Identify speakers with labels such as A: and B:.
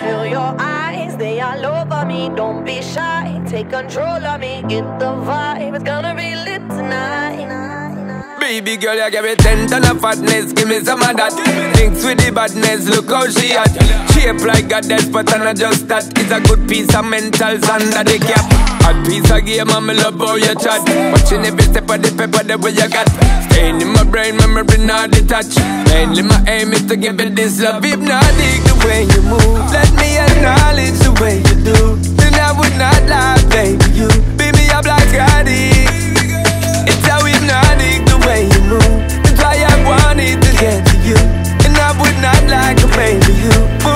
A: feel your eyes, they all over me. Don't be shy, take control of me. Get the vibe, it's gonna.
B: Baby girl, you give me ten ton of fatness, give me some of that. Thinks with the badness, look how she at. Shape like death, but I'm not just that. It's a good piece of mentals under the cap. A piece of game, I'm love how you chat. Watching every step of the paper, the way you got. Staying in my brain, memory not detached. Mainly my aim is to give it this love. Dig the way you move. Let me acknowledge like a baby. Who